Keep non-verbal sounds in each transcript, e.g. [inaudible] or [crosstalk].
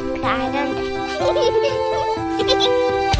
I don't [laughs]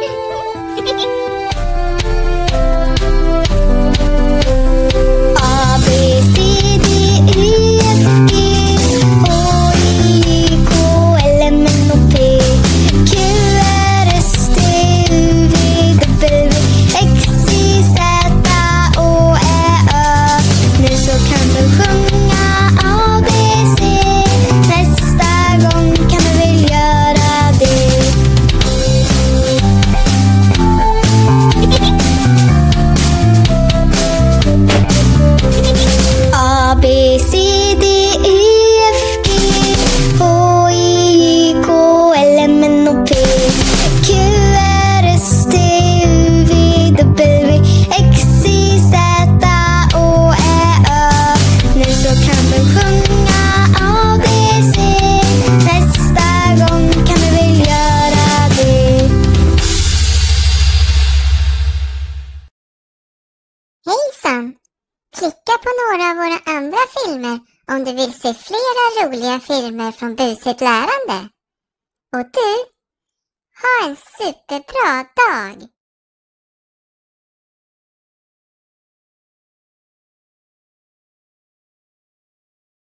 Hehehehe [laughs] listan. Klicka på några av våra andra filmer om du vill se flera roliga filmer från busigt lärande. Och du, ha en superbra dag!